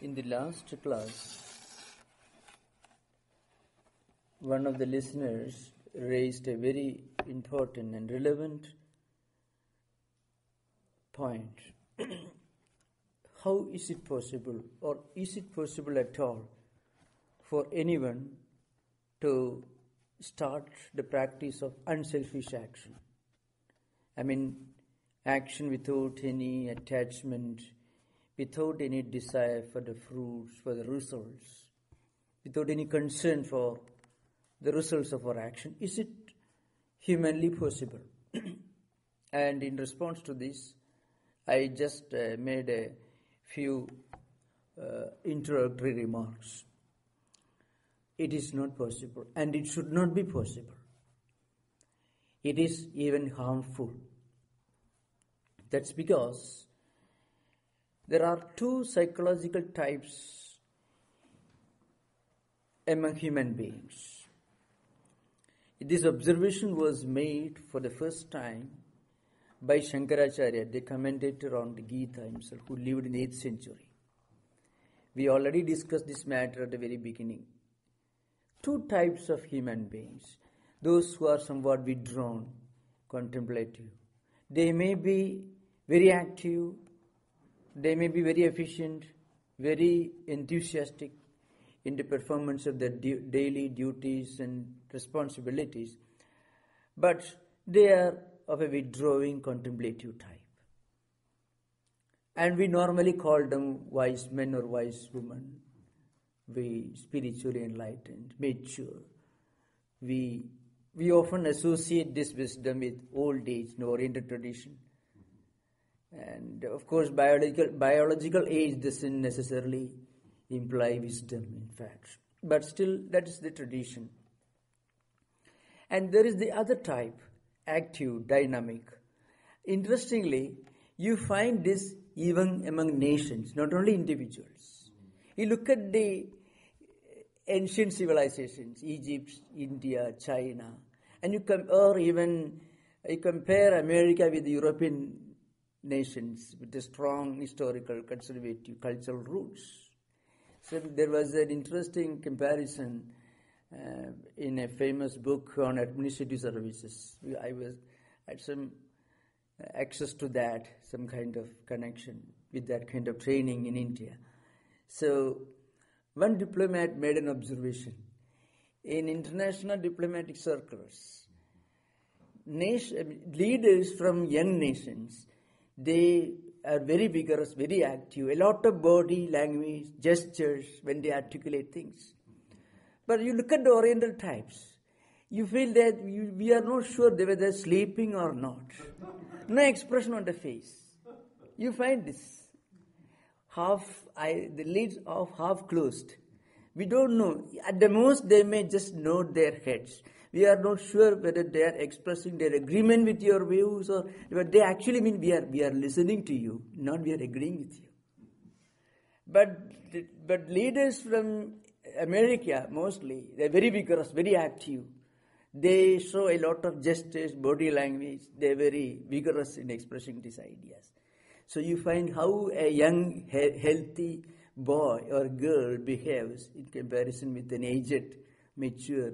In the last class, one of the listeners raised a very important and relevant point. How is it possible, or is it possible at all, for anyone to start the practice of unselfish action? I mean, action without any attachment, without any desire for the fruits, for the results, without any concern for the results of our action. Is it humanly possible? and in response to this, I just uh, made a few uh, introductory remarks. It is not possible, and it should not be possible. It is even harmful. That's because there are two psychological types among human beings. This observation was made for the first time by Shankaracharya, the commentator on the Gita himself, who lived in the 8th century. We already discussed this matter at the very beginning. Two types of human beings those who are somewhat withdrawn, contemplative. They may be very active, they may be very efficient, very enthusiastic in the performance of their du- daily duties and responsibilities, but they are of a withdrawing contemplative type. And we normally call them wise men or wise women. We spiritually enlightened, mature. We we often associate this wisdom with old age, in Oriental tradition. And of course, biological, biological age doesn't necessarily imply wisdom, in fact. But still, that is the tradition. And there is the other type, active, dynamic. Interestingly, you find this even among nations, not only individuals. You look at the ancient civilizations, Egypt, India, China, and you com- or even you compare America with European nations with the strong historical, conservative, cultural roots. So there was an interesting comparison uh, in a famous book on administrative services. I was had some access to that, some kind of connection with that kind of training in India. So one diplomat made an observation in international diplomatic circles. Nation, leaders from young nations, they are very vigorous, very active, a lot of body language, gestures when they articulate things. But you look at the Oriental types, you feel that you, we are not sure whether they're sleeping or not. No expression on the face. You find this. Half, I, the lids are half closed. We don't know. At the most, they may just nod their heads. We are not sure whether they are expressing their agreement with your views or but they actually mean we are we are listening to you, not we are agreeing with you. But but leaders from America mostly they're very vigorous, very active. They show a lot of gestures, body language. They're very vigorous in expressing these ideas. So you find how a young, he- healthy boy or girl behaves in comparison with an aged, mature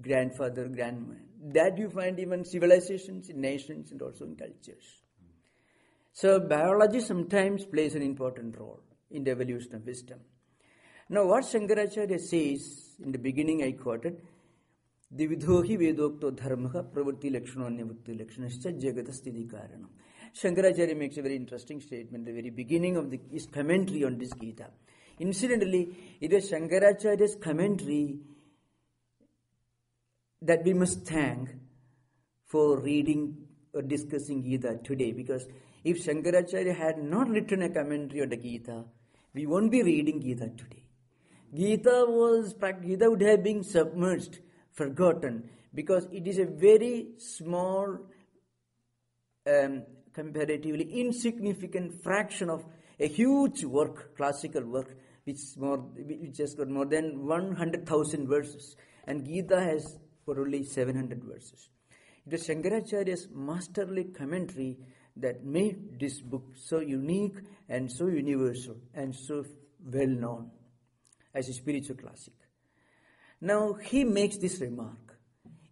grandfather, grandmother. That you find even civilizations in nations and also in cultures. So biology sometimes plays an important role in the evolution of wisdom. Now what Shankaracharya says in the beginning I quoted, Dividhohi Vedokto Dharmaha Pravritti Lakshano Nivritti Lakshanascha Jagatastiti Karanam. Shankaracharya makes a very interesting statement at the very beginning of the, his commentary on this Gita. Incidentally, it is Shankaracharya's commentary that we must thank for reading or discussing Gita today because if Shankaracharya had not written a commentary on the Gita, we won't be reading Gita today. Gita was Gita would have been submerged, forgotten, because it is a very small, um, comparatively insignificant fraction of a huge work, classical work, which more which has got more than one hundred thousand verses, and Gita has for only 700 verses. It is Shankaracharya's masterly commentary that made this book so unique and so universal and so well known as a spiritual classic. Now, he makes this remark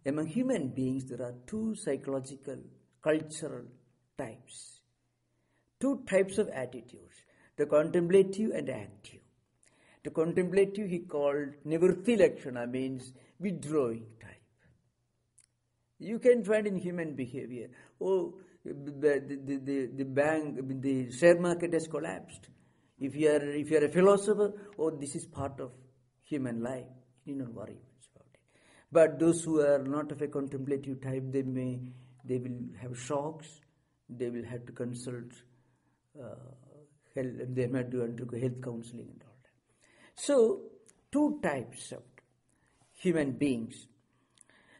among human beings, there are two psychological, cultural types, two types of attitudes the contemplative and active. The contemplative he called nivritti lakshana means withdrawing type. You can find in human behavior, oh, the, the, the, the bank, the share market has collapsed. If you are if you are a philosopher, oh, this is part of human life. You don't worry much about it. But those who are not of a contemplative type, they may they will have shocks. They will have to consult. Uh, health, they might do undergo health counseling and all that. So, two types of human beings.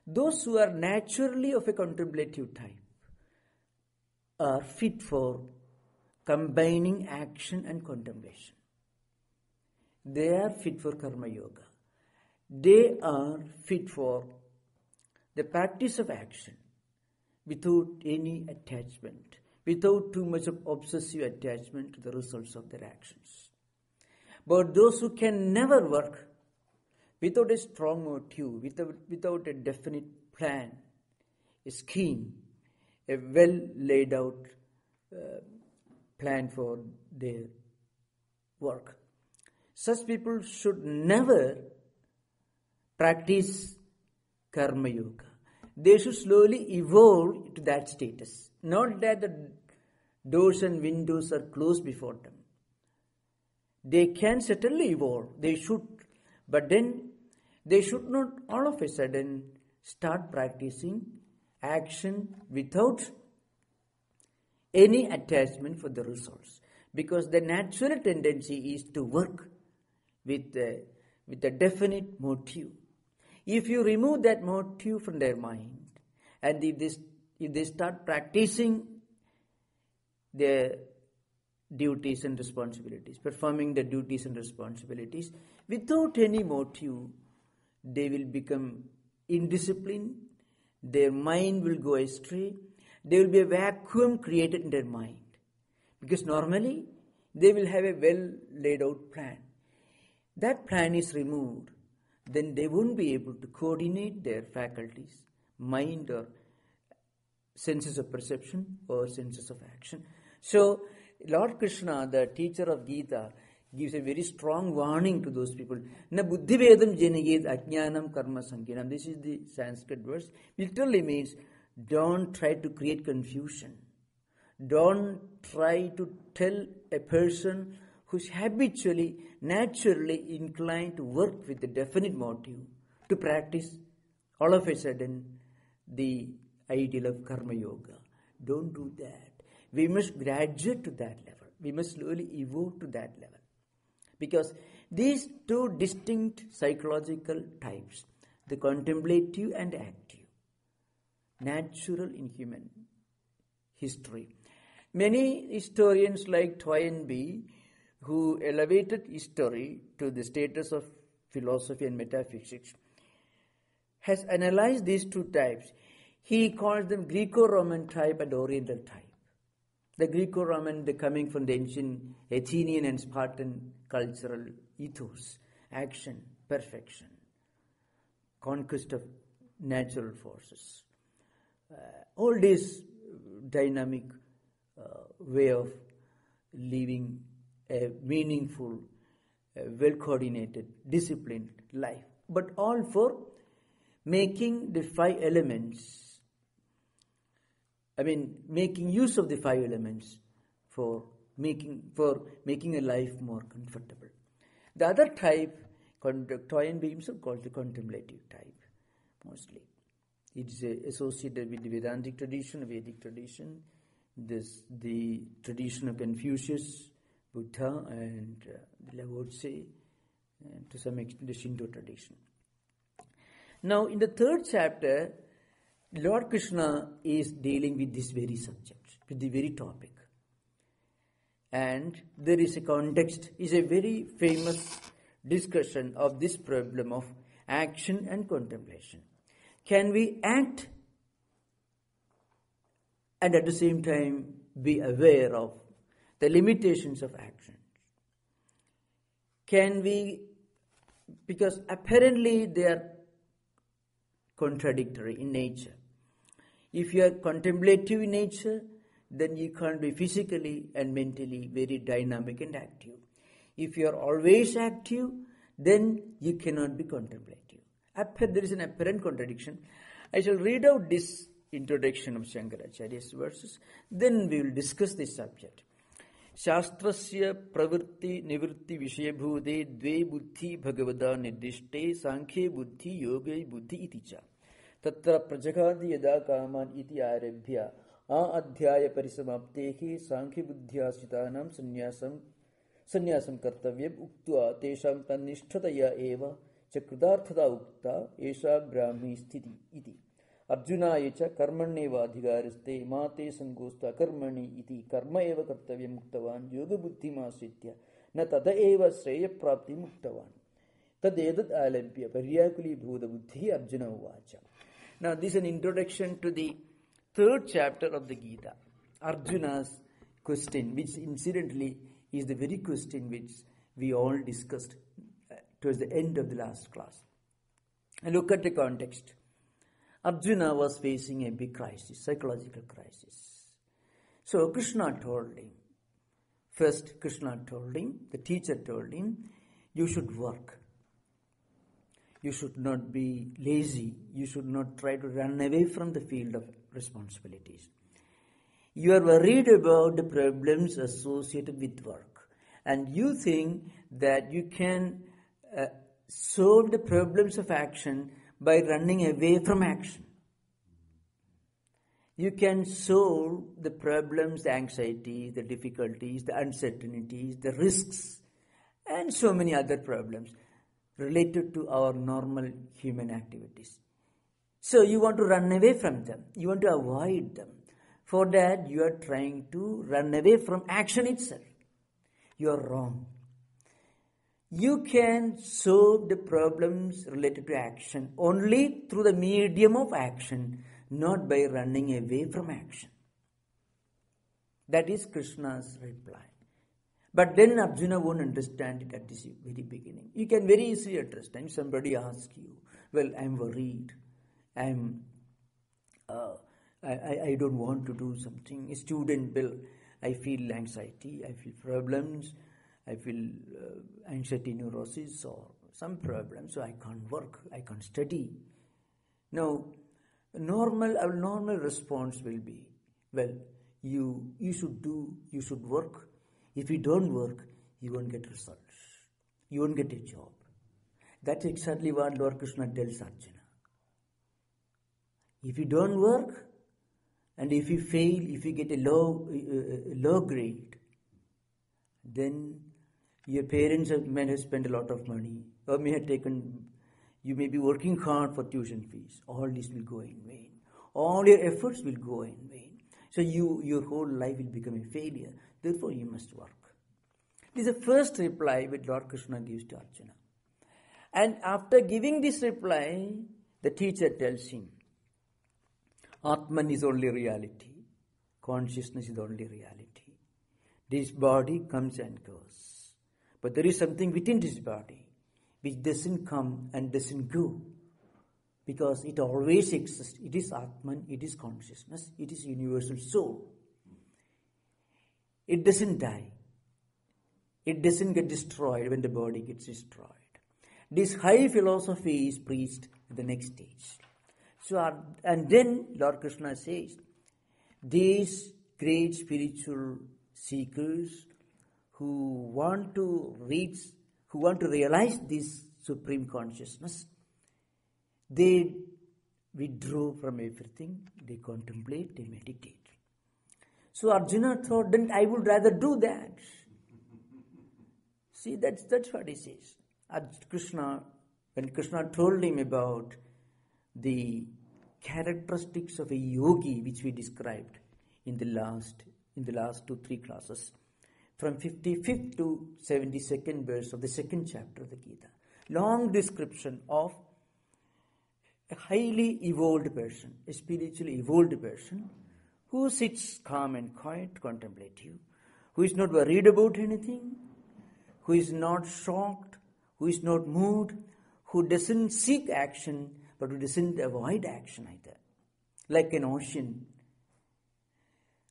Those who are naturally of a contemplative type are fit for combining action and contemplation. They are fit for karma yoga. They are fit for the practice of action without any attachment, without too much of obsessive attachment to the results of their actions. But those who can never work without a strong motive, without, without a definite plan, a scheme, a well laid out uh, plan for their work. Such people should never practice karma yoga. They should slowly evolve to that status. Not that the doors and windows are closed before them. They can certainly evolve. They should. But then they should not all of a sudden start practicing action without any attachment for the results because the natural tendency is to work with a, with a definite motive. If you remove that motive from their mind and if they, if they start practicing their duties and responsibilities performing the duties and responsibilities without any motive they will become indisciplined their mind will go astray. There will be a vacuum created in their mind. Because normally they will have a well laid out plan. That plan is removed, then they won't be able to coordinate their faculties, mind or senses of perception or senses of action. So, Lord Krishna, the teacher of Gita, gives a very strong warning to those people. Na buddhi vedam janayed ajnanam karma sankinam. This is the Sanskrit verse. Literally means don't try to create confusion. Don't try to tell a person who's habitually, naturally inclined to work with a definite motive to practice all of a sudden the ideal of karma yoga. Don't do that. We must graduate to that level. We must slowly evolve to that level. Because these two distinct psychological types, the contemplative and active, natural in human history. Many historians like Toynbee, who elevated history to the status of philosophy and metaphysics, has analyzed these two types. He calls them Greco-Roman type and Oriental type. The Greco-Roman, the coming from the ancient Athenian and Spartan cultural ethos, action, perfection, conquest of natural forces. Uh, all this dynamic uh, way of living a meaningful, uh, well coordinated, disciplined life, but all for making the five elements I mean, making use of the five elements for making for making a life more comfortable. The other type, Toynbee's, are called the contemplative type, mostly. It is associated with the Vedantic tradition, Vedic tradition, this the tradition of Confucius, Buddha, and uh, the Lao and to some extent the Shinto tradition. Now, in the third chapter, Lord Krishna is dealing with this very subject, with the very topic. And there is a context, is a very famous discussion of this problem of action and contemplation. Can we act and at the same time be aware of the limitations of action? can we, because apparently they are contradictory in nature. If you are contemplative in nature, then you can't be physically and mentally very dynamic and active. If you are always active, then you cannot be contemplative. There is an apparent contradiction. I shall read out this introduction of Shankaracharya's verses, then we will discuss this subject. शास्त्रस्य प्रवृत्ति निवृत्ति विषयभूते द्वे बुद्धि भगवता निर्दिष्टे साङ्ख्ये बुद्धि योगे बुद्धि इति च तत्र प्रजगाति यदा कामान् इति आरभ्य आ अध्याय परिसमाप्तेः साङ्ख्यबुद्ध्याश्रितानां सन्न्यासं सन्न्यासं कर्तव्यम् उक्त्वा तेषां तन्निष्ठतया एव च कृतार्थता उक्ता एषा ब्राह्मी स्थिति इति। अर्जुनाय च कर्मण्येवाधिकारस्ते मा ते सङ्गोस्त अकर्मणि इति कर्म एव कर्तव्यम् उक्तवान् योगबुद्धिमाश्रित्य न तद एव श्रेयप्राप्तिम् उक्तवान्। तदेतत् आलभ्य पर्याकुलीभूतबुद्धिः अर्जुन उवाच। Now is an introduction to the third chapter of the Gita. Arjuna's question, which incidentally is the very question which we all discussed uh, towards the end of the last class. And look at the context. Arjuna was facing a big crisis, psychological crisis. So Krishna told him, first Krishna told him, the teacher told him, you should work. You should not be lazy. You should not try to run away from the field of responsibilities. You are worried about the problems associated with work. And you think that you can uh, solve the problems of action by running away from action. You can solve the problems, the anxieties, the difficulties, the uncertainties, the risks, and so many other problems related to our normal human activities. So you want to run away from them. You want to avoid them. For that, you are trying to run away from action itself. You are wrong. You can solve the problems related to action only through the medium of action, not by running away from action. That is Krishna's reply. But then Arjuna won't understand it at the very beginning. You can very easily understand. Somebody asks you, Well, I'm worried. I'm, uh, I, I don't want to do something. A student will, I feel anxiety, I feel problems, I feel uh, anxiety neurosis or some problem, so I can't work, I can't study. Now, normal our normal response will be, well, you you should do, you should work. If you don't work, you won't get results. You won't get a job. That's exactly what Lord Krishna tells Arjuna. If you don't work, and if you fail, if you get a low, uh, low grade, then your parents may have spent a lot of money or may have taken, you may be working hard for tuition fees. All this will go in vain. All your efforts will go in vain. So you, your whole life will become a failure. Therefore, you must work. This is the first reply which Lord Krishna gives to Arjuna. And after giving this reply, the teacher tells him, Atman is only reality. Consciousness is only reality. This body comes and goes. But there is something within this body which doesn't come and doesn't go because it always exists. It is Atman, it is consciousness, it is universal soul. It doesn't die. It doesn't get destroyed when the body gets destroyed. This high philosophy is preached at the next stage. So, uh, and then Lord Krishna says, these great spiritual seekers who want to reach, who want to realize this supreme consciousness, they withdraw from everything, they contemplate, they meditate. So Arjuna thought, then I would rather do that. See, that's, that's what he says. Krishna, when Krishna told him about the characteristics of a yogi, which we described in the last in the last two three classes, from 55th to 72nd verse of the second chapter of the Gita. Long description of a highly evolved person, a spiritually evolved person who sits calm and quiet, contemplative, who is not worried about anything, who is not shocked, who is not moved, who doesn't seek action, but who doesn't avoid action either. Like an ocean.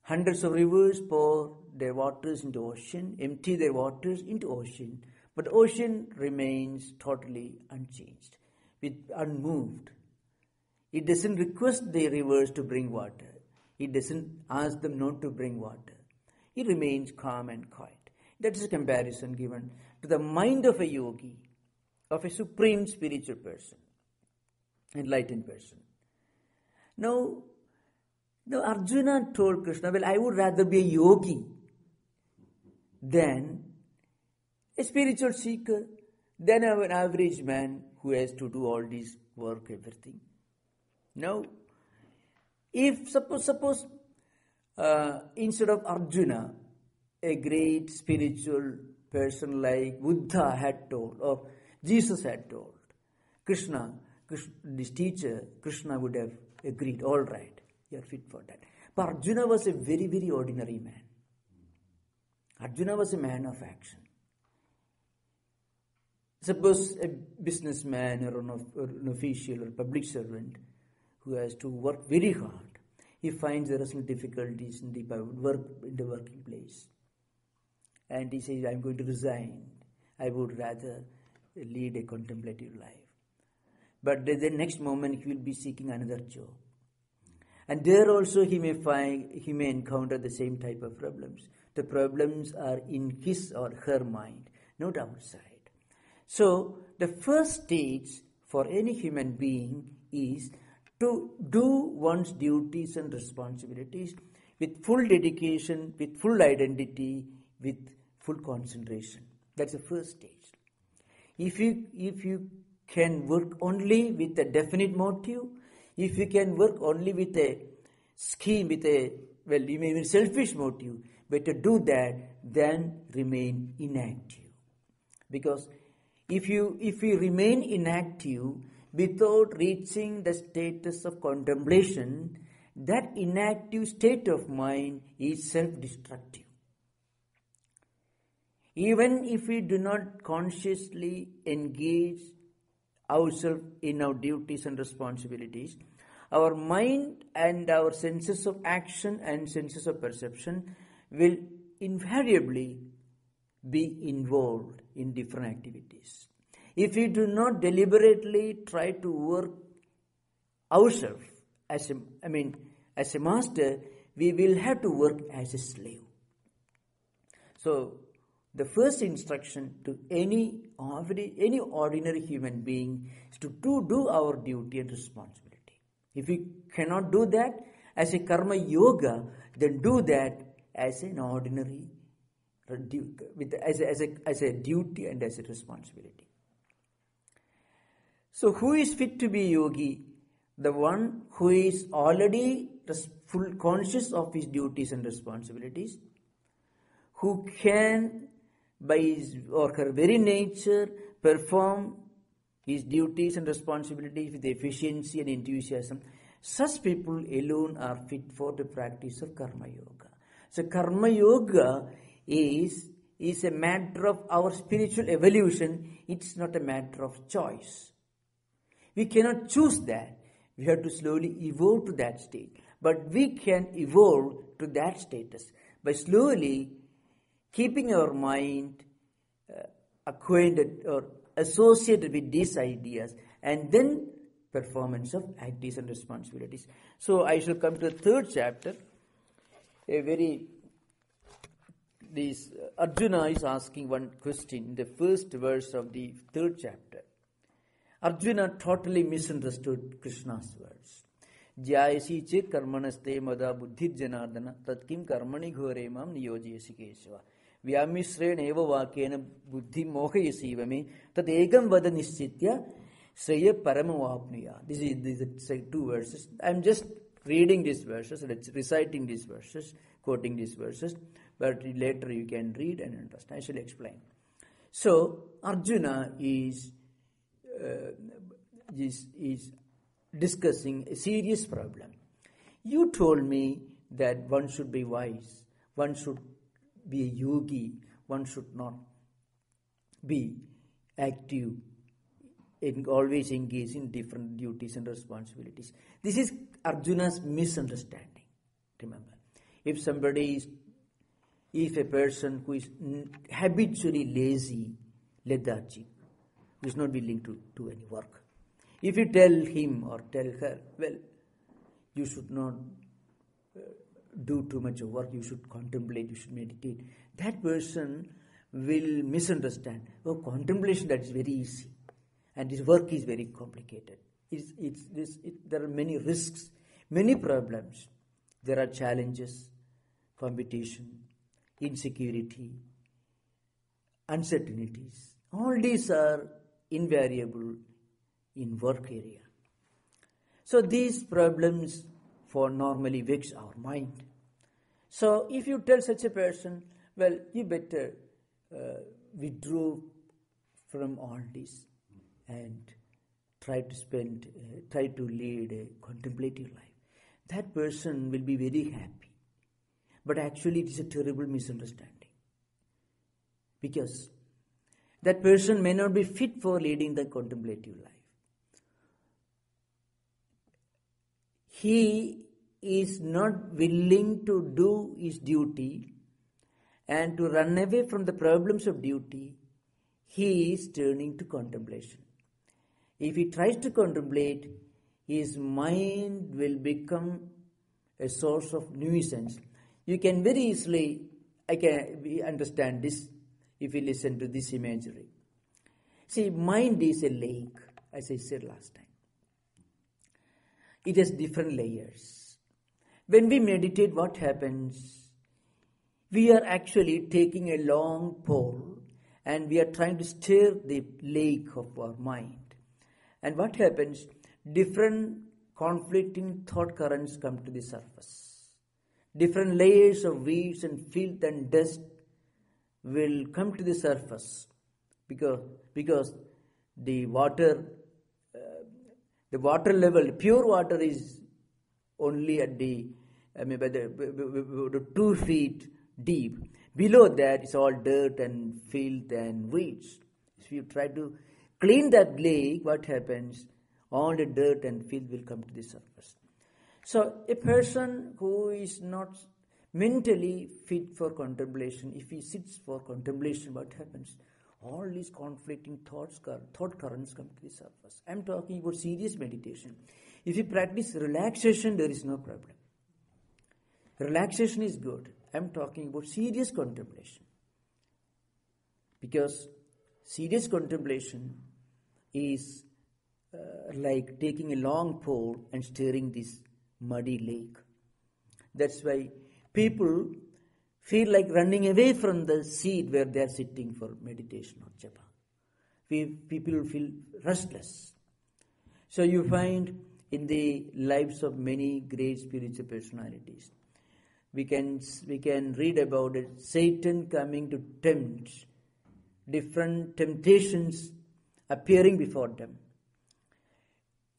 Hundreds of rivers pour their waters into ocean, empty their waters into ocean, but ocean remains totally unchanged, with unmoved. It doesn't request the rivers to bring water. It doesn't ask them not to bring water. He remains calm and quiet. That is a comparison given to the mind of a yogi, of a supreme spiritual person, enlightened person. Now, now Arjuna told Krishna, Well, I would rather be a yogi than a spiritual seeker, than an average man who has to do all this work, everything. Now, if suppose suppose uh, instead of Arjuna, a great spiritual person like Buddha had told, or Jesus had told, Krishna, this teacher, Krishna would have agreed, all right, you are fit for that. But Arjuna was a very, very ordinary man. Arjuna was a man of action. Suppose a businessman or an, or an official or public servant who has to work very hard, he finds there are some difficulties in the work in the working place, and he says, "I'm going to resign. I would rather lead a contemplative life." But the, the next moment, he will be seeking another job, and there also he may find he may encounter the same type of problems. The problems are in his or her mind, not outside. So, the first stage for any human being is to do one's duties and responsibilities with full dedication, with full identity, with full concentration. That's the first stage. If you, if you can work only with a definite motive, if you can work only with a scheme, with a, well, you may even selfish motive, but to do that, then remain inactive. Because if you, if you remain inactive without reaching the status of contemplation, that inactive state of mind is self destructive. Even if we do not consciously engage ourselves in our duties and responsibilities, our mind and our senses of action and senses of perception will invariably be involved in different activities. If we do not deliberately try to work ourselves as a, I mean, as a master, we will have to work as a slave. So, the first instruction to any any ordinary human being is to do, our duty and responsibility. If we cannot do that as a karma yoga, then do that as an ordinary with, as, a, as, a, as a duty and as a responsibility. So, who is fit to be yogi? The one who is already full conscious of his duties and responsibilities, who can, by his or her very nature, perform his duties and responsibilities with efficiency and enthusiasm. Such people alone are fit for the practice of karma yoga. So, karma yoga is, is a matter of our spiritual evolution, it's not a matter of choice. We cannot choose that. We have to slowly evolve to that state. But we can evolve to that status by slowly keeping our mind uh, acquainted or associated with these ideas and then performance of activities and responsibilities. So I shall come to the third chapter, a very this uh, Arjuna is asking one question in the first verse of the third chapter. Arjuna totally misunderstood Krishna's words. Jayasi chit karmanaste mada buddhir janardana tat kim karmani ghore mam niyojayasi kesava. व्यामिश्रेण एव वाक्येन बुद्धि मोहयसीव मे तद एकम वद निश्चित्य श्रेय परम वापनुया this is these are two verses i'm just reading these verses reciting these verses quoting these verses but later you can read and understand. I shall explain. So Arjuna is uh, uh, is, is discussing a serious problem. You told me that one should be wise, one should be a yogi, one should not be active, in, always engaged in different duties and responsibilities. This is Arjuna's misunderstanding. Remember, if somebody is, if a person who is habitually lazy, lethargic, is not willing to do any work, if you tell him or tell her, well, you should not uh, do too much of work, you should contemplate, you should meditate, that person will misunderstand. Oh, contemplation, that is very easy. And this work is very complicated. It's, it's, this, it, there are many risks, many problems. There are challenges, competition, insecurity, uncertainties. All these are invariable in work area. So these problems for normally vex our mind. So if you tell such a person, well, you better uh, withdraw from all this and try to spend, uh, try to lead a contemplative life. That person will be very happy. But actually, it is a terrible misunderstanding. Because that person may not be fit for leading the contemplative life. He is not willing to do his duty and to run away from the problems of duty, he is turning to contemplation. If he tries to contemplate, his mind will become a source of nuisance. You can very easily I can understand this if you listen to this imagery. See, mind is a lake, as I said last time. It has different layers. When we meditate, what happens? We are actually taking a long pole and we are trying to stir the lake of our mind. And what happens? Different conflicting thought currents come to the surface. Different layers of weeds and filth and dust will come to the surface because, because the water uh, the water level pure water is only at the I mean by the, the two feet deep below that is all dirt and filth and weeds if you try to clean that lake, what happens? All the dirt and filth will come to the surface. So, a person who is not mentally fit for contemplation, if he sits for contemplation, what happens? All these conflicting thoughts, thought currents come to the surface. I'm talking about serious meditation. If you practice relaxation, there is no problem. Relaxation is good. I'm talking about serious contemplation. Because serious contemplation is uh, like taking a long pole and stirring this muddy lake. That's why people feel like running away from the seat where they are sitting for meditation or japa. We, people feel restless. So you find in the lives of many great spiritual personalities, we can we can read about it. Satan coming to tempt different temptations appearing before them.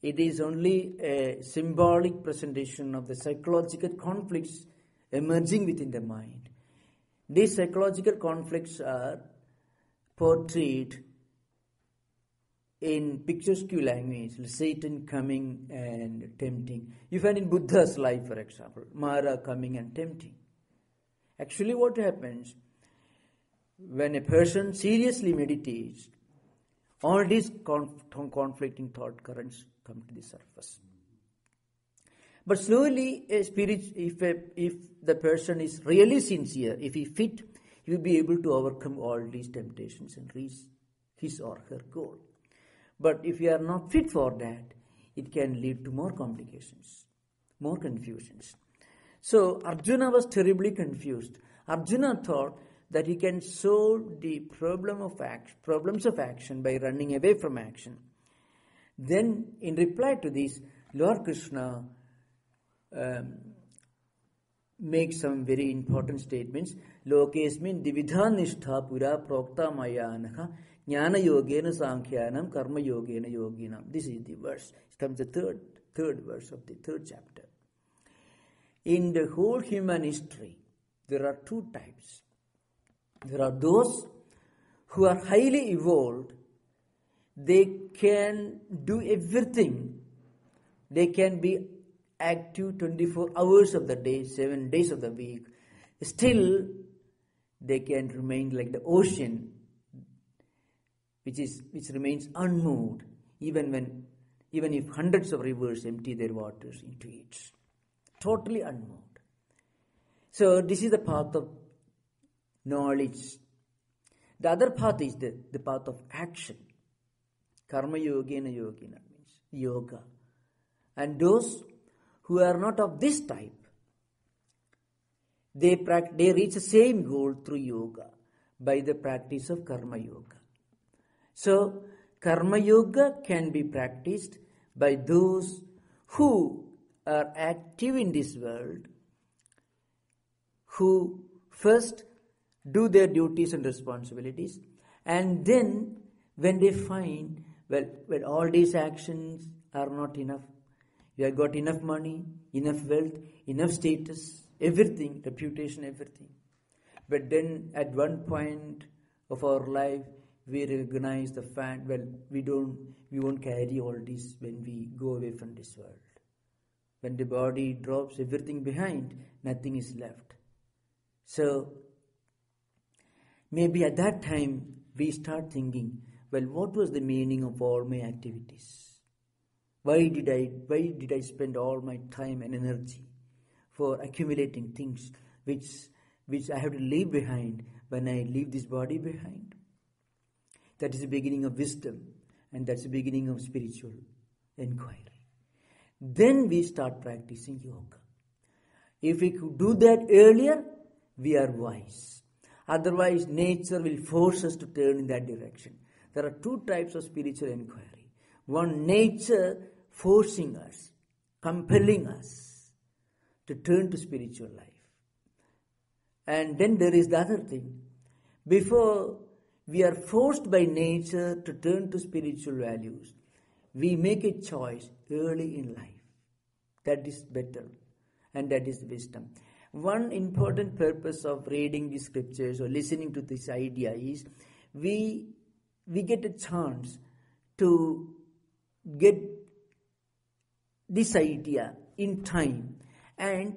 It is only a symbolic presentation of the psychological conflicts emerging within the mind. These psychological conflicts are portrayed in picturesque language, Satan coming and tempting. You find in Buddha's life, for example, Mara coming and tempting. Actually, what happens when a person seriously meditates, all these conf- conflicting thought currents come to the surface. But slowly, a spirit, if, a, if the person is really sincere, if he fit, he will be able to overcome all these temptations and reach his or her goal. But if you are not fit for that, it can lead to more complications, more confusions. So Arjuna was terribly confused. Arjuna thought that he can solve the problem of action, problems of action by running away from action. Then, in reply to this, Lord Krishna um, makes some very important statements. Lokesmin dividha nishtha pura prokta mayanaha jnana yogena sankhyanam karma yogena yoginam. This is the verse. It comes the third, third verse of the third chapter. In the whole human history, there are two types there are those who are highly evolved, they can do everything. They can be active 24 hours of the day, 7 days of the week. Still, they can remain like the ocean, which, is, which remains unmoved even when even if hundreds of rivers empty their waters into it. Totally unmoved. So this is the path of knowledge. The other path is the, the path of action. Karma yogena yogina means yoga. And those who are not of this type, they, they reach the same goal through yoga by the practice of karma yoga. So, karma yoga can be practiced by those who are active in this world, who first do their duties and responsibilities, and then when they find, well, well, all these actions are not enough. You have got enough money, enough wealth, enough status, everything, reputation, everything. But then at one point of our life, we recognize the fact, well, we don't, we won't carry all this when we go away from this world. When the body drops everything behind, nothing is left. So, maybe at that time, we start thinking, well, what was the meaning of all my activities? Why did I, why did I spend all my time and energy for accumulating things which, which I have to leave behind when I leave this body behind? That is the beginning of wisdom, and that's the beginning of spiritual inquiry. Then we start practicing yoga. If we could do that earlier, we are wise. Otherwise, nature will force us to turn in that direction. There are two types of spiritual inquiry. One, nature forcing us, compelling us to turn to spiritual life. And then there is the other thing. Before we are forced by nature to turn to spiritual values, we make a choice early in life. That is better and that is wisdom. One important purpose of reading the scriptures or listening to this idea is we we get a chance to get this idea in time and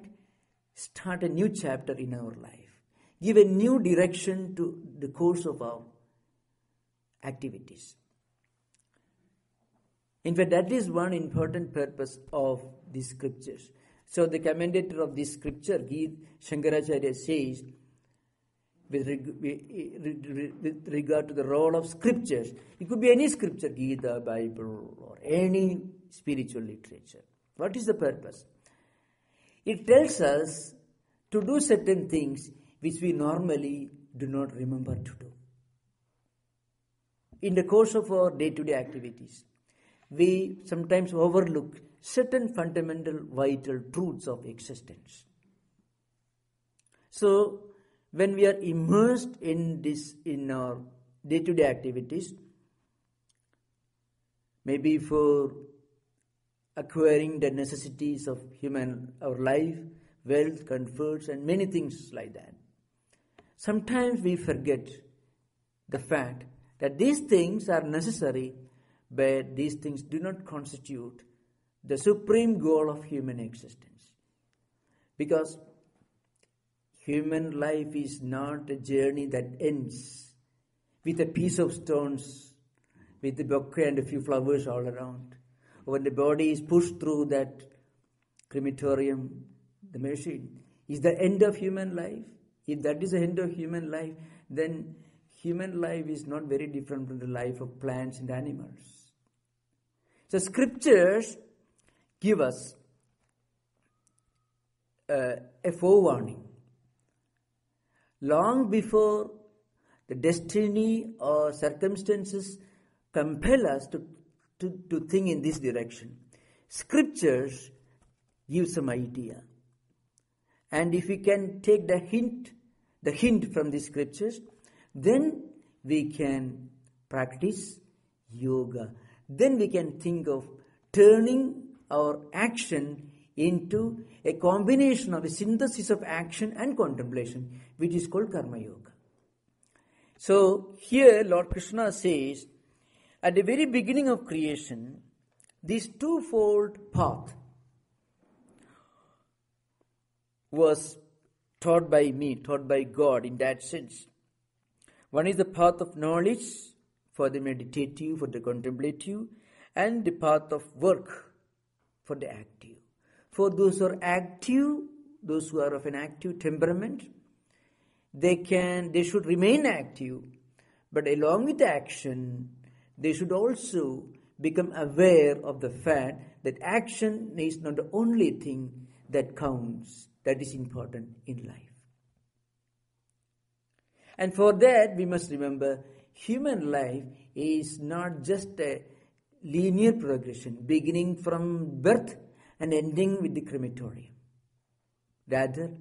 start a new chapter in our life. Give a new direction to the course of our activities. In fact, that is one important purpose of the scriptures. So, the commentator of this scripture, Geet Shankaracharya, says, with regard to the role of scriptures, it could be any scripture, Gita, Bible, or any spiritual literature. What is the purpose? It tells us to do certain things which we normally do not remember to do. In the course of our day to day activities, we sometimes overlook certain fundamental vital truths of existence. So, when we are immersed in this in our day to day activities, maybe for acquiring the necessities of human our life, wealth, comforts, and many things like that. Sometimes we forget the fact that these things are necessary, but these things do not constitute the supreme goal of human existence. Because human life is not a journey that ends with a piece of stones, with a bouquet and a few flowers all around. When the body is pushed through that crematorium, the machine, is the end of human life? If that is the end of human life, then human life is not very different from the life of plants and animals. So, scriptures give us uh, a forewarning. Long before the destiny or circumstances compel us to, to, to think in this direction, scriptures give some idea. And if we can take the hint, the hint from the scriptures, then we can practice yoga. Then we can think of turning our action into a combination of a synthesis of action and contemplation, which is called karma yoga. So here Lord Krishna says, at the very beginning of creation, this twofold path was taught by me, taught by God in that sense. One is the path of knowledge for the meditative, for the contemplative, and the path of work for the active. For those who are active, those who are of an active temperament, they can, they should remain active, but along with the action, they should also become aware of the fact that action is not the only thing that counts, that is important in life. And for that, we must remember human life is not just a linear progression, beginning from birth and ending with the crematorium. Rather,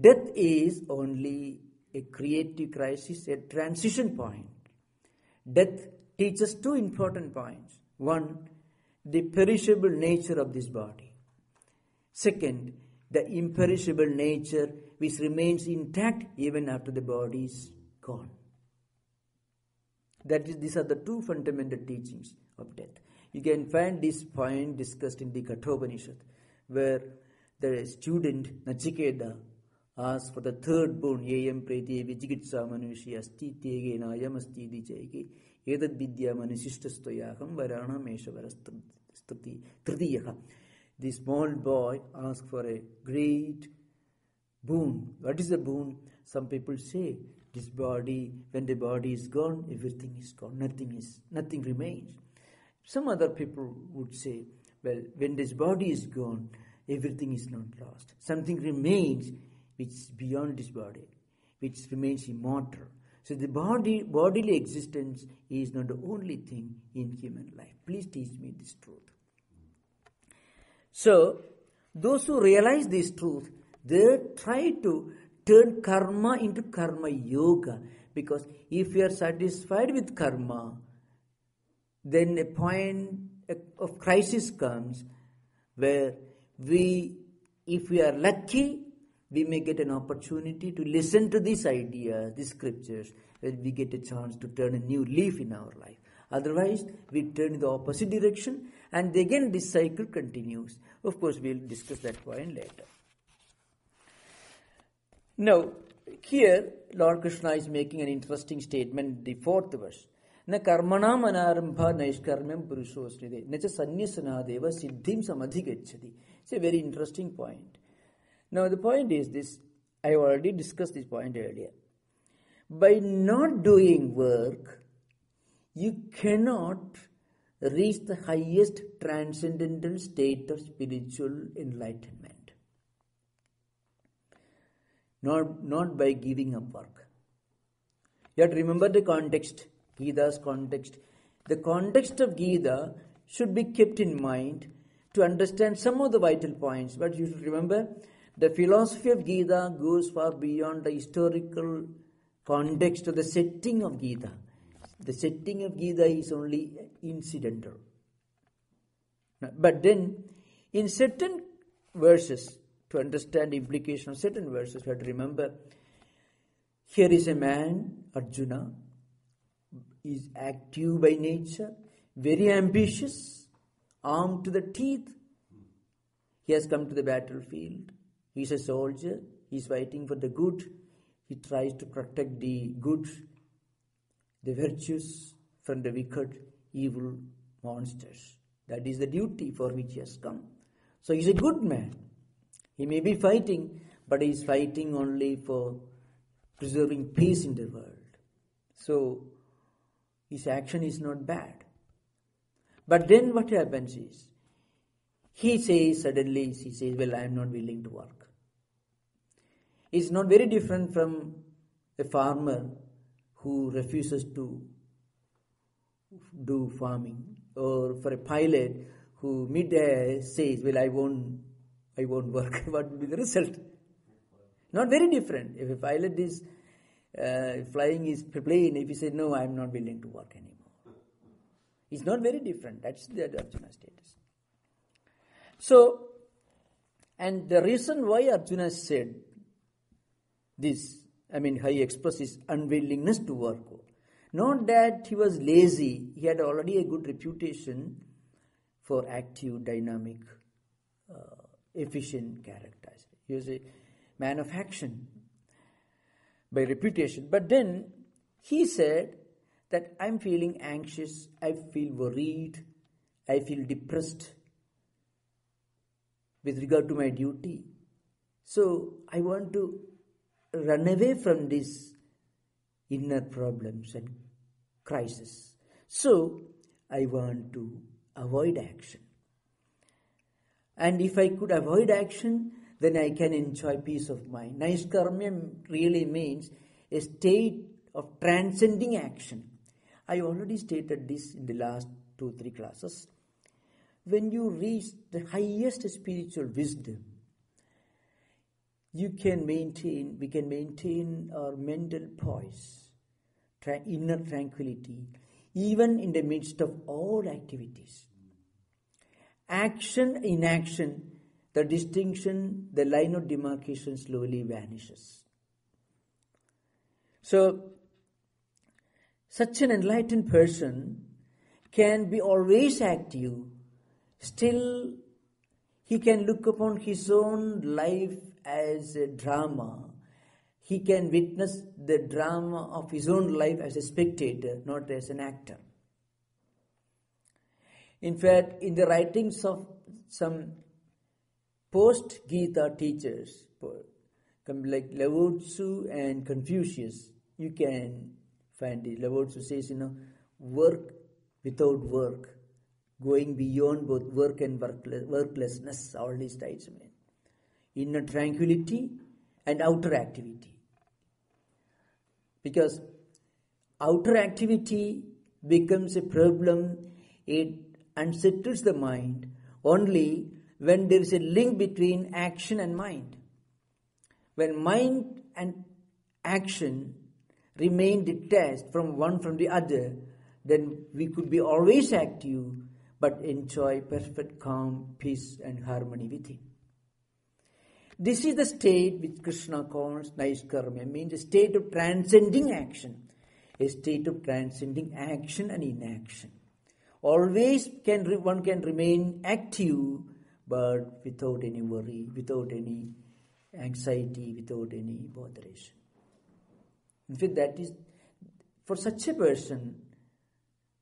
death is only a creative crisis, a transition point. Death teaches two important points. One, the perishable nature of this body. Second, the imperishable nature which remains intact even after the body is gone. That is, these are the two fundamental teachings of death. You can find this point discussed in the Kathopanishad, where the student Nachiketa asks for the third boon, Yayam Preti Vijigitsa Manushi Asti Tege Nayam Asti Dijayake Edad Vidya Manusishtastoyaham Varana Meshavara Stuti Tridiyaha. The small boy asks for a great boon. What is the boon? Some people say this body, when the body is gone, everything is gone, nothing is, nothing remains. Some other people would say, well, when this body is gone, everything is not lost. Something remains which is beyond this body, which remains immortal. So the body, bodily existence is not the only thing in human life. Please teach me this truth. So, those who realize this truth, they try to turn karma into karma yoga. Because if you are satisfied with karma, then a point of crisis comes where we, if we are lucky, we may get an opportunity to listen to these ideas, these scriptures, where we get a chance to turn a new leaf in our life. Otherwise, we turn in the opposite direction, and again this cycle continues. Of course, we'll discuss that point later. Now, here, Lord Krishna is making an interesting statement, the fourth verse. न कर्मणाम अनारंभ नैष्कर्म्यम पुरुषोस्मृते न च संन्यासनादेव सिद्धिम samadhigacchati. It's a very interesting point. now the point is this, I have already discussed this point earlier. By not doing work, you cannot reach the highest transcendental state of spiritual enlightenment. Not, not by giving up work. You have to remember the context, Gita's context. The context of Gita should be kept in mind to understand some of the vital points. But you should remember the philosophy of Gita goes far beyond the historical context of the setting of Gita. The setting of Gita is only incidental. But then, in certain verses, to understand the implication of certain verses, we have to remember here is a man, Arjuna, is active by nature, very ambitious, armed to the teeth. He has come to the battlefield. He is a soldier. He is fighting for the good. He tries to protect the good, the virtues from the wicked, evil monsters. That is the duty for which he has come. So he is a good man. He may be fighting, but he is fighting only for preserving peace in the world. So his action is not bad. But then what happens is, he says suddenly, he says, Well, I am not willing to work. It's not very different from a farmer who refuses to do farming, or for a pilot who mid-air says, Well, I won't, I won't work. what will be the result? Not very different. If a pilot is uh, flying his plane, if he says, No, I am not willing to work anymore. It's not very different. That's the Arjuna status. So, and the reason why Arjuna said this, I mean, how he expressed his unwillingness to work. Not that he was lazy, he had already a good reputation for active, dynamic, uh, efficient characters. He was a man of action by reputation. But then he said that I'm feeling anxious, I feel worried, I feel depressed with regard to my duty. So I want to run away from these inner problems and crisis. So I want to avoid action. And if I could avoid action, then I can enjoy peace of mind. Naiskarmya really means a state of transcending action. I already stated this in the last two, three classes. When you reach the highest spiritual wisdom, you can maintain, we can maintain our mental poise, tra- inner tranquility, even in the midst of all activities. Action, inaction, the distinction, the line of demarcation slowly vanishes. So, such an enlightened person can be always active, still, he can look upon his own life as a drama. He can witness the drama of his own life as a spectator, not as an actor. In fact, in the writings of some post Gita teachers, like Lao Tzu and Confucius, you can find it. Lao Tzu says, you know, work without work, going beyond both work and workless, worklessness, all these types mean. Inner tranquility and outer activity. Because outer activity becomes a problem, it unsettles the mind only when there is a link between action and mind. When mind and action remain detached from one from the other, then we could be always active but enjoy perfect calm, peace, and harmony within. This is the state which Krishna calls Naiskarmya, means a state of transcending action, a state of transcending action and inaction. Always can one can remain active, but without any worry, without any anxiety, without any botheration. In fact, that is for such a person,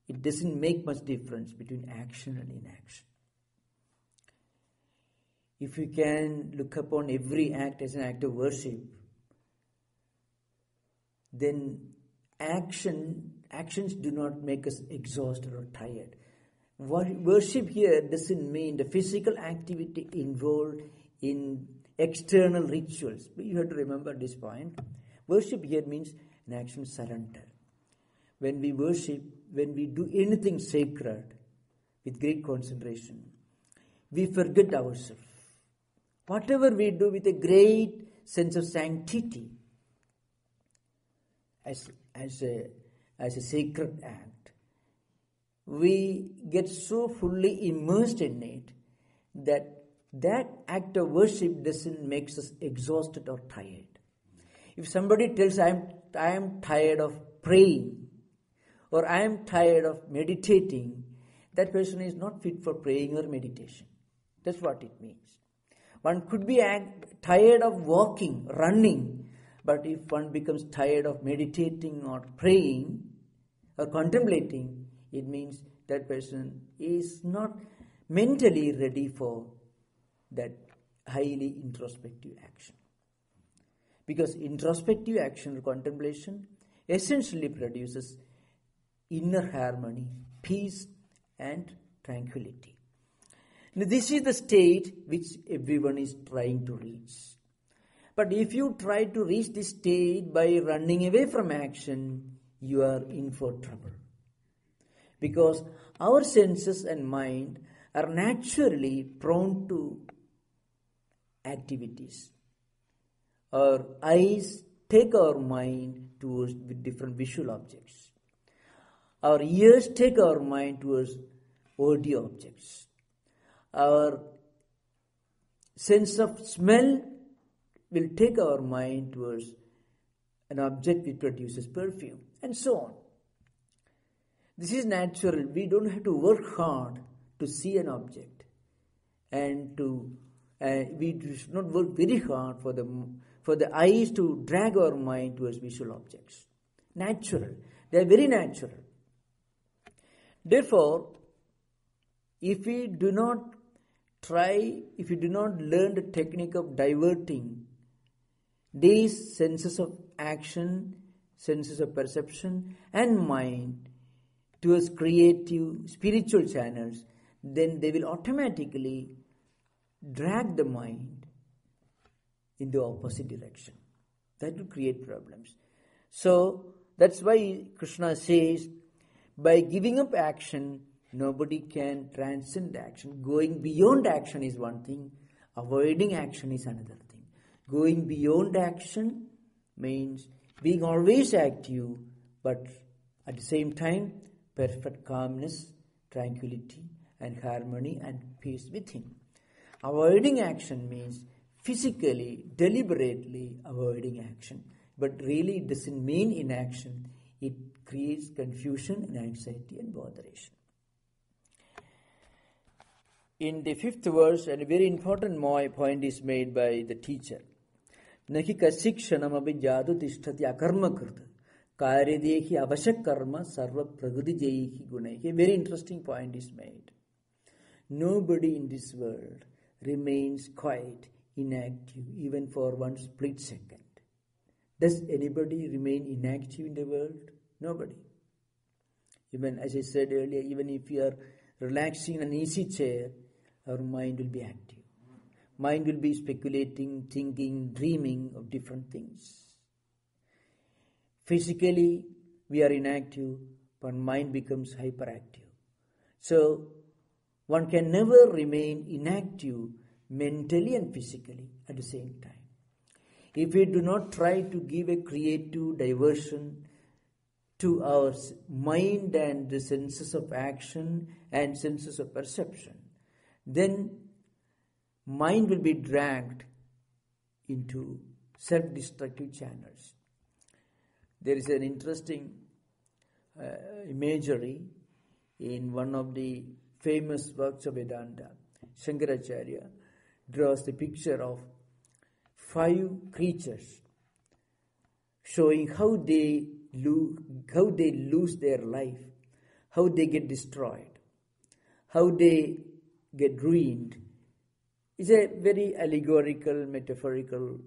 it doesn't make much difference between action and inaction. If you can look upon every act as an act of worship, then action actions do not make us exhausted or tired. Worship here doesn't mean the physical activity involved in external rituals. You have to remember this point. Worship here means an action surrender. When we worship, when we do anything sacred with great concentration, we forget ourselves. Whatever we do with a great sense of sanctity, as, as, a, as a sacred act, we get so fully immersed in it that that act of worship doesn't make us exhausted or tired. If somebody tells I am I am tired of praying or I am tired of meditating, that person is not fit for praying or meditation. That's what it means. One could be tired of walking, running, but if one becomes tired of meditating or praying or contemplating, it means that person is not mentally ready for that highly introspective action. Because introspective action or contemplation essentially produces inner harmony, peace, and tranquility. This is the state which everyone is trying to reach. But if you try to reach this state by running away from action, you are in for trouble. Because our senses and mind are naturally prone to activities. Our eyes take our mind towards different visual objects. Our ears take our mind towards audio objects. Our sense of smell will take our mind towards an object which produces perfume, and so on. This is natural. We don't have to work hard to see an object, and to uh, we should not work very hard for the for the eyes to drag our mind towards visual objects. Natural. They are very natural. Therefore, if we do not try, if you do not learn the technique of diverting these senses of action, senses of perception, and mind towards creative spiritual channels, then they will automatically drag the mind in the opposite direction. That will create problems. So that's why Krishna says, by giving up action, nobody can transcend action. Going beyond action is one thing, avoiding action is another thing. Going beyond action means being always active, but at the same time, perfect calmness, tranquility, and harmony and peace within. Avoiding action means physically, deliberately avoiding action, but really it doesn't mean inaction. It creates confusion and anxiety and botheration. In the fifth verse, a very important point is made by the teacher. Tishtati akarma krita. Karyadehi avashak karma sarva pragudi jayihi gunaihi. A very interesting point is made. Nobody in this world remains quiet, inactive, even for one split second. Does anybody remain inactive in the world? Nobody. Even as I said earlier, even if you are relaxing in an easy chair, our mind will be active. Mind will be speculating, thinking, dreaming of different things. Physically, we are inactive, but mind becomes hyperactive. So, one can never remain inactive mentally and physically at the same time. If we do not try to give a creative diversion to our mind and the senses of action and senses of perception, then mind will be dragged into self destructive channels. There is an interesting uh, imagery in one of the famous works of Vedanta. Shankaracharya draws the picture of five creatures showing how they lose, how they lose their life, how they get destroyed, how they get ruined. It's a very allegorical, metaphorical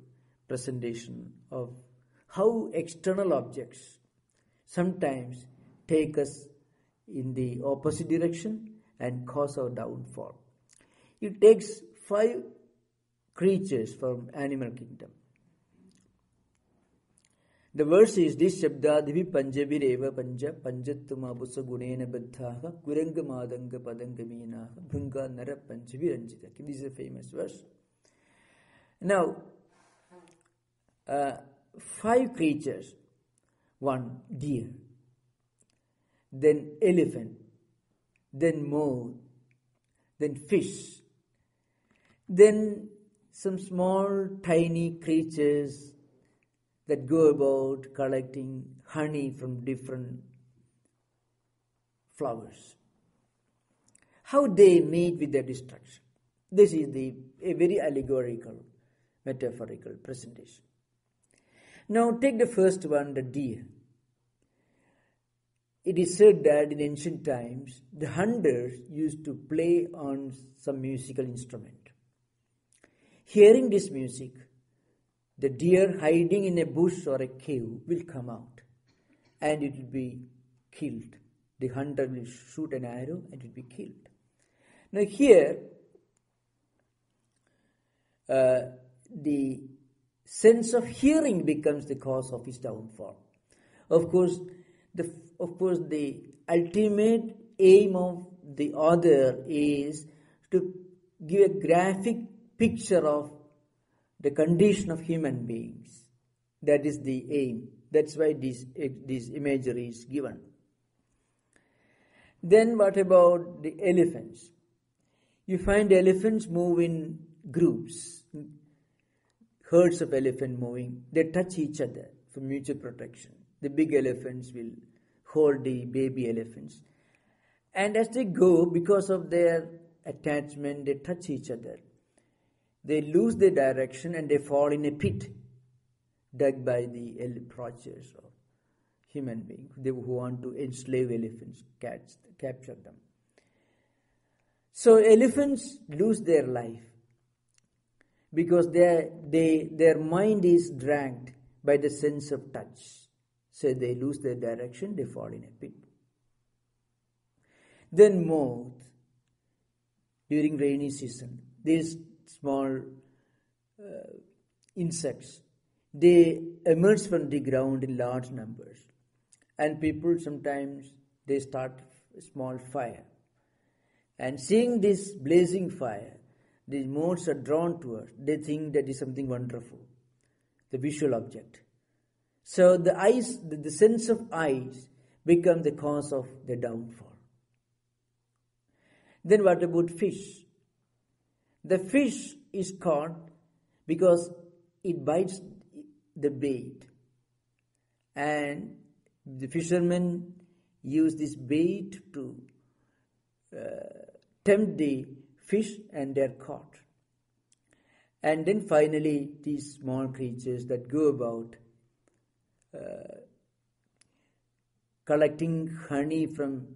presentation of how external objects sometimes take us in the opposite direction and cause our downfall. It takes five creatures from animal kingdom. The verse is this Shabdadhivi Panjavireva Panja Panjattumabusa Gunena Baddhaha Guranga Madanga Padanga Minaha Bhunga Nara Panjaviranjita. This is a famous verse. Now, uh, five creatures. One, deer. Then elephant. Then mole. Then fish. Then some small tiny creatures that go about collecting honey from different flowers. How they meet with their destruction. This is the a very allegorical, metaphorical presentation. Now take the first one, the deer. It is said that in ancient times the hunters used to play on some musical instrument. Hearing this music, the deer hiding in a bush or a cave will come out and it will be killed. The hunter will shoot an arrow and it will be killed. Now, here, uh, the sense of hearing becomes the cause of his downfall. Of course, the, of course, the ultimate aim of the author is to give a graphic picture of the condition of human beings. That is the aim. That's why this, this imagery is given. Then what about the elephants? You find elephants move in groups, herds of elephant moving. They touch each other for mutual protection. The big elephants will hold the baby elephants. And as they go, because of their attachment, they touch each other. They lose their direction and they fall in a pit dug by the approachers or human beings they who want to enslave elephants, catch, capture them. So elephants lose their life because they, they, their mind is dragged by the sense of touch. So they lose their direction, they fall in a pit. Then moth, during rainy season, these small uh, insects, they emerge from the ground in large numbers. And people sometimes, they start a small fire. And seeing this blazing fire, these moths are drawn towards. They think that is something wonderful, the visual object. So the eyes, the, the sense of eyes, become the cause of the downfall. Then what about fish? The fish is caught because it bites the bait, and the fishermen use this bait to uh, tempt the fish and they're caught. And then finally, these small creatures that go about uh, collecting honey from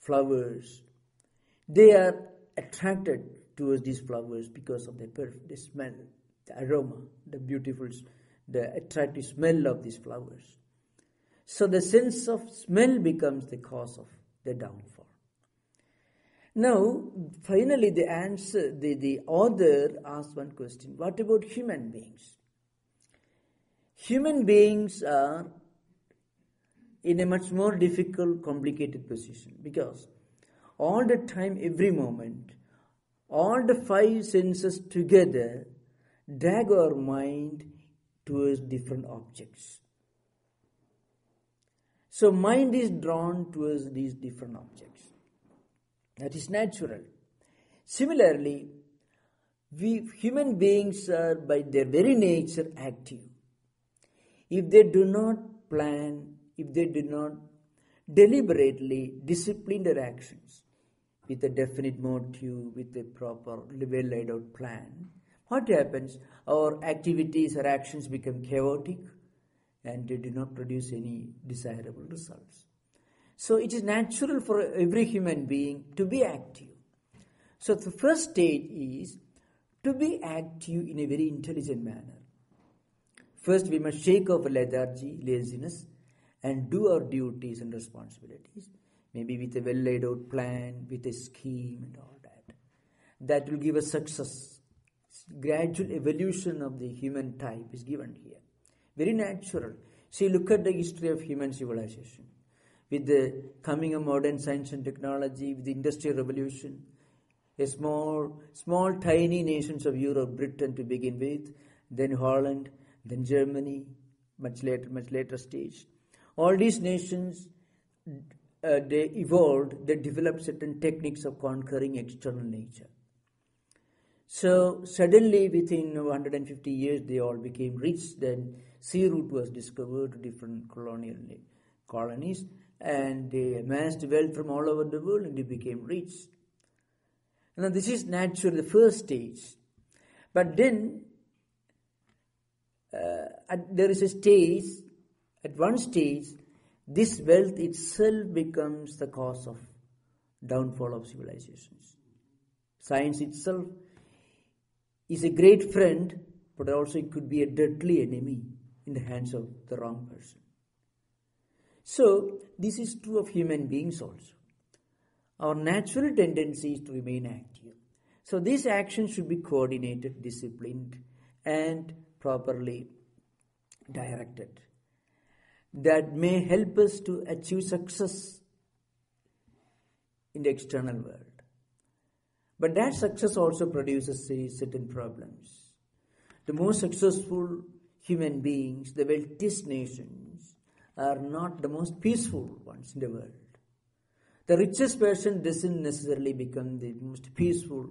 flowers, they are attracted towards these flowers because of the, perf- the smell, the aroma, the beautiful, the attractive smell of these flowers. So the sense of smell becomes the cause of the downfall. Now, finally, the answer, the, the author asks one question what about human beings? Human beings are in a much more difficult, complicated position because all the time, every moment, all the five senses together drag our mind towards different objects. So, mind is drawn towards these different objects. That is natural. Similarly, we human beings are by their very nature active. If they do not plan, if they do not deliberately discipline their actions with a definite motive, with a proper, well laid out plan, what happens? Our activities or actions become chaotic and they do not produce any desirable results. So it is natural for every human being to be active. So the first stage is to be active in a very intelligent manner. First, we must shake off lethargy, laziness, and do our duties and responsibilities, maybe with a well laid out plan, with a scheme, and all that. That will give us success. Gradual evolution of the human type is given here. Very natural. See, look at the history of human civilization with the coming of modern science and technology, with the industrial revolution, a small, small, tiny nations of Europe, Britain to begin with, then Holland, then Germany, much later, much later stage. All these nations, uh, they evolved, they developed certain techniques of conquering external nature. So suddenly, within 150 years, they all became rich. Then sea route was discovered to different colonial colonies, and they amassed wealth from all over the world and they became rich. Now, this is naturally the first stage. But then uh, there is a stage, at one stage, this wealth itself becomes the cause of downfall of civilizations. Science itself is a great friend, but also it could be a deadly enemy in the hands of the wrong person. So, this is true of human beings also. Our natural tendency is to remain active. So, these actions should be coordinated, disciplined, and properly directed. That may help us to achieve success in the external world. But that success also produces certain problems. The most successful human beings, the wealthiest nations, are not the most peaceful ones in the world. The richest person doesn't necessarily become the most peaceful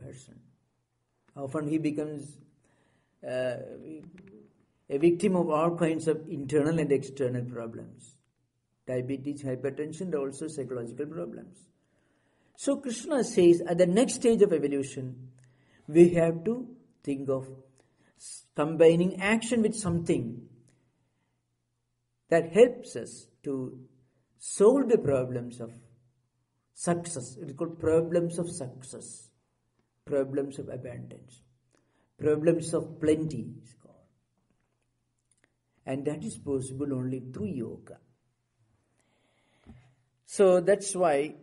person. Often he becomes uh, a victim of all kinds of internal and external problems. Diabetes, hypertension, also psychological problems. So Krishna says at the next stage of evolution, we have to think of combining action with something that helps us to solve the problems of success. It is called problems of success, problems of abundance, problems of plenty. And that is possible only through yoga. So that's why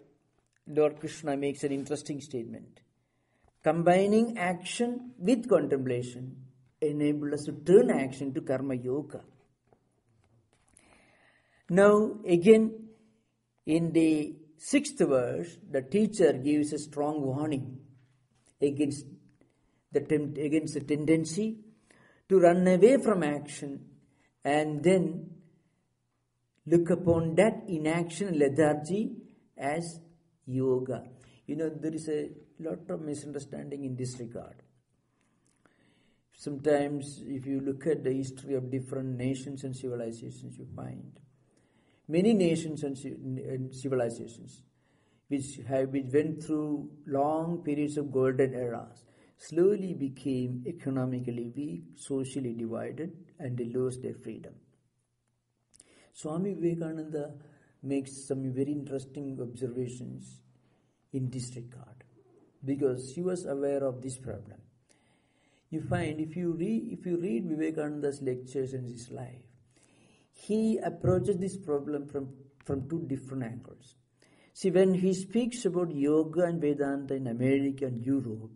Lord Krishna makes an interesting statement. Combining action with contemplation enables us to turn action to karma yoga. Now, again, in the sixth verse, the teacher gives a strong warning against the, against the tendency to run away from action and then look upon that inaction, lethargy, as yoga. You know, there is a lot of misunderstanding in this regard. Sometimes, if you look at the history of different nations and civilizations, you find many nations and civilizations which have which went through long periods of golden eras slowly became economically weak, socially divided, and they lost their freedom. Swami Vivekananda makes some very interesting observations in this regard because he was aware of this problem. You find if you read if you read Vivekananda's lectures and his life, he approaches this problem from, from two different angles. See, when he speaks about yoga and Vedanta in America and Europe,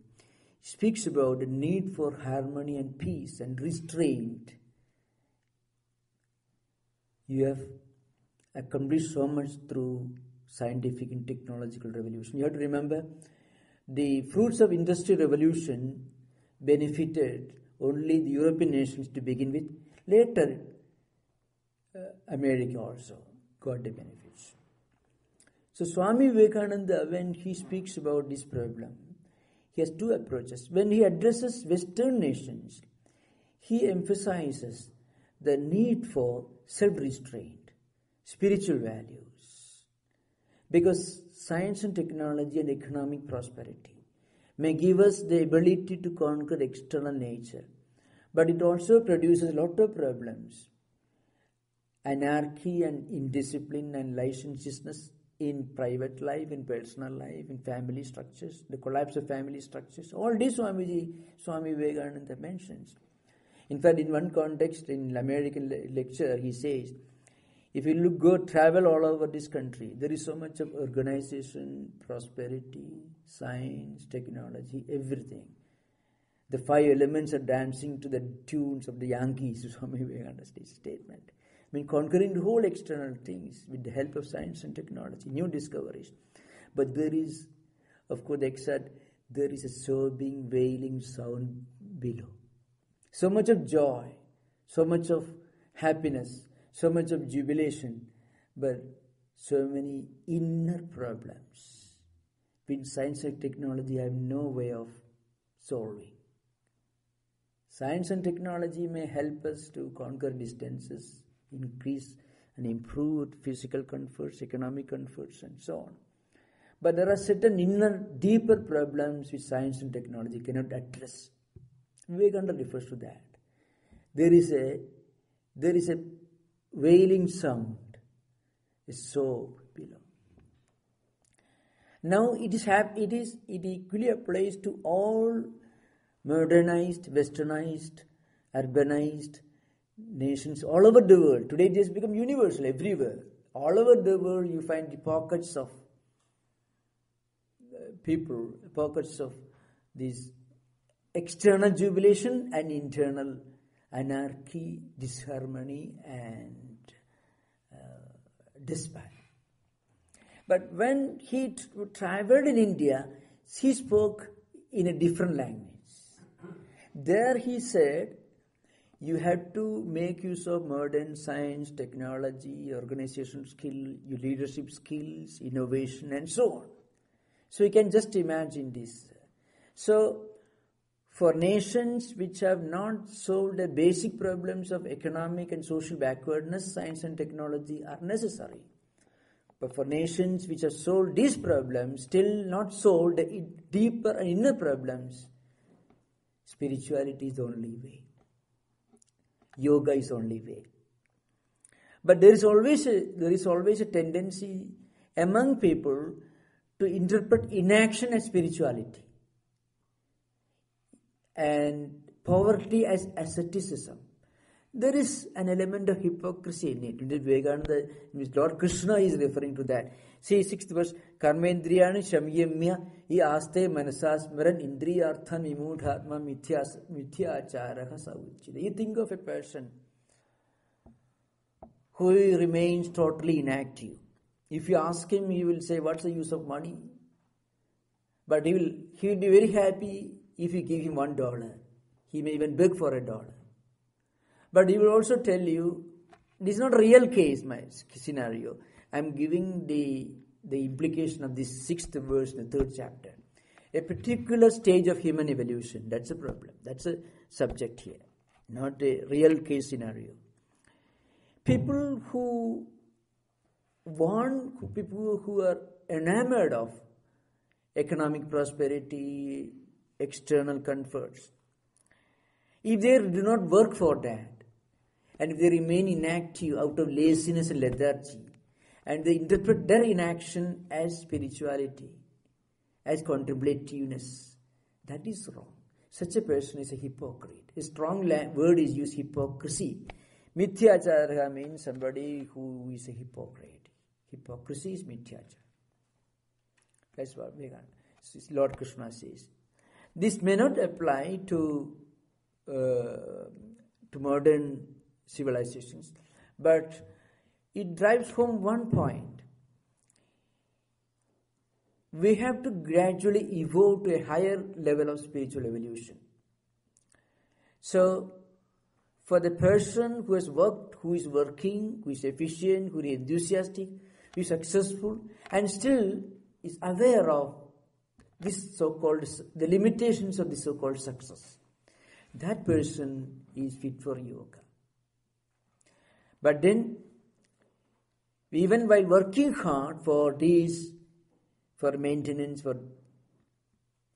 he speaks about the need for harmony and peace and restraint. You have accomplished so much through scientific and technological revolution. You have to remember the fruits of industrial revolution benefited only the European nations to begin with. Later, uh, America also got the benefits. So Swami Vivekananda, when he speaks about this problem, he has two approaches. When he addresses Western nations, he emphasizes the need for self-restraint, spiritual values, because science and technology and economic prosperity may give us the ability to conquer external nature, but it also produces a lot of problems anarchy and indiscipline and licentiousness in private life, in personal life, in family structures, the collapse of family structures. All this Swamiji, Swami Vivekananda mentions. In fact, in one context, in American lecture, he says, if you look, go travel all over this country, there is so much of organization, prosperity, science, technology, everything. The five elements are dancing to the tunes of the Yankees, Swami Vivekananda's statement. I mean, conquering the whole external things with the help of science and technology, new discoveries. But there is, of course, except there is a sobbing, wailing sound below. So much of joy, so much of happiness, so much of jubilation, but so many inner problems which science and technology have no way of solving. Science and technology may help us to conquer distances, increase and improve physical comforts, economic comforts, and so on. But there are certain inner, deeper problems which science and technology cannot address. Vivekananda refers to that. There is a there is a wailing sound, a sob below. Now it is hap- it is it equally applies to all modernized, westernized, urbanized nations all over the world. Today it has become universal everywhere. All over the world you find the pockets of uh, people, pockets of this external jubilation and internal anarchy, disharmony, and uh, despair. But when he traveled in India, he spoke in a different language. There he said, you have to make use of modern science, technology, organization skill, your leadership skills, innovation, and so on. So you can just imagine this. So for nations which have not solved the basic problems of economic and social backwardness, science and technology are necessary. But for nations which have solved these problems, still not solved the deeper and inner problems, spirituality is the only way. Yoga is only way. But there is always a, there is always a tendency among people to interpret inaction as spirituality and poverty as asceticism. There is an element of hypocrisy in it. Vivekananda, Lord Krishna is referring to that. See, sixth verse, Karmendriyani Shamyamya i aste manasasmaran indriyarthan vimudhatma mithyacharaha sauchida. You think of a person who remains totally inactive. If you ask him, he will say, What's the use of money? But he will, he will be very happy if you give him one dollar. He may even beg for a dollar. But he will also tell you, this is not a real case, my scenario. I'm giving the, the implication of this sixth verse in the third chapter. A particular stage of human evolution, that's a problem. That's a subject here, not a real case scenario. People who want, people who are enamored of economic prosperity, external comforts, if they do not work for that, and if they remain inactive out of laziness and lethargy, and they interpret their inaction as spirituality, as contemplativeness, that is wrong. Such a person is a hypocrite. A strong word is used hypocrisy. Mithyachara means somebody who is a hypocrite. Hypocrisy is mithyachara. That's what Lord Krishna says. This may not apply to uh, to modern civilizations. But it drives home one point. We have to gradually evolve to a higher level of spiritual evolution. So, for the person who has worked, who is working, who is efficient, who is enthusiastic, who is successful, and still is aware of this so-called the limitations of the so-called success, that person is fit for yoga. But then, even while working hard for these, for maintenance, for,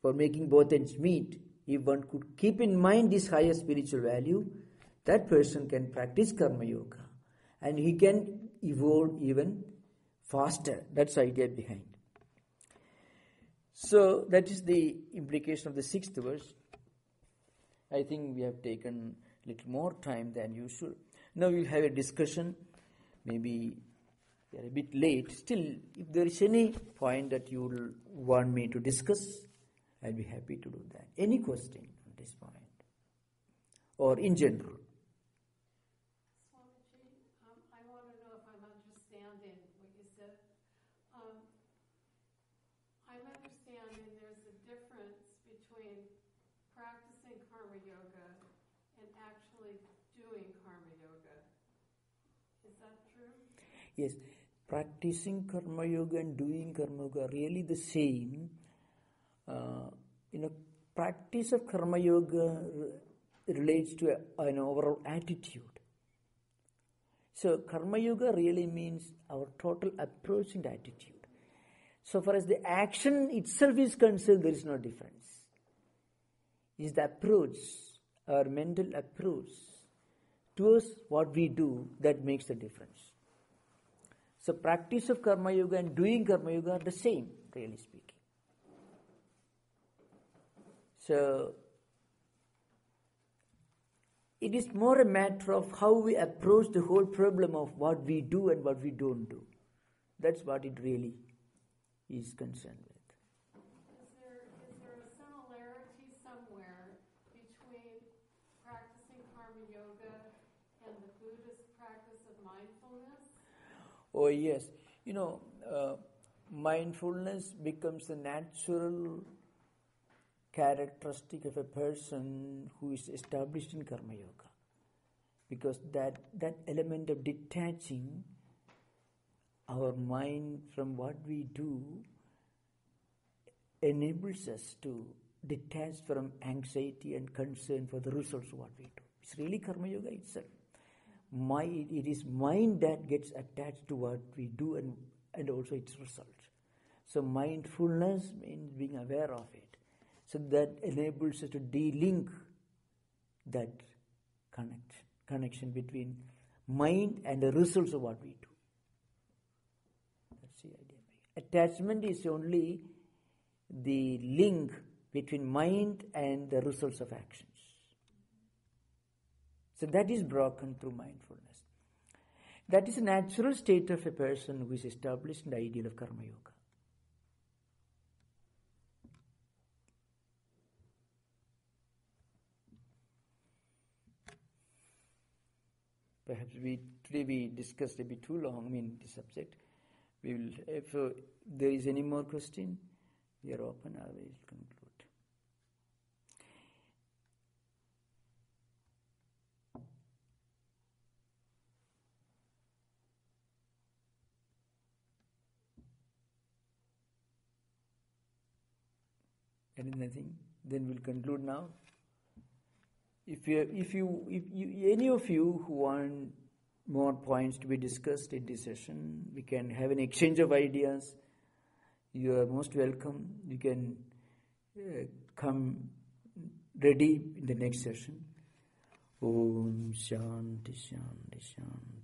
for making both ends meet, if one could keep in mind this higher spiritual value, that person can practice karma yoga and he can evolve even faster. That's the idea behind. So that is the implication of the sixth verse. I think we have taken a little more time than usual. Now we'll have a discussion. Maybe we are a bit late. Still, if there is any point that you want me to discuss, I'll be happy to do that. Any question on this point? Or in general? Practicing karma yoga and doing karma yoga are really the same. Uh, you know, practice of karma yoga relates to a, an overall attitude. So, karma yoga really means our total approach and attitude. So far as the action itself is concerned, there is no difference. It is the approach, our mental approach towards what we do that makes the difference. So practice of karma yoga and doing karma yoga are the same, really speaking. So it is more a matter of how we approach the whole problem of what we do and what we don't do. That's what it really is concerned with. Oh, yes. You know, uh, mindfulness becomes a natural characteristic of a person who is established in Karma Yoga. Because that, that element of detaching our mind from what we do enables us to detached from anxiety and concern for the results of what we do. It's really Karma Yoga itself. My, it is mind that gets attached to what we do and, and also its result. So mindfulness means being aware of it. So that enables us to de-link that connect, connection between mind and the results of what we do. That's the idea. Attachment is only the link between mind and the results of actions. So that is broken through mindfulness. That is a natural state of a person who is established in the ideal of Karma Yoga. Perhaps we today we discussed a bit too long. I mean the subject. We will. If uh, there is any more question, we are open. I will conclude. Anything? Then we'll conclude now. If you, if you, if you, any of you who want more points to be discussed in this session, we can have an exchange of ideas. You are most welcome. You can uh, come ready in the next session. Om Shanti Shanti Shanti.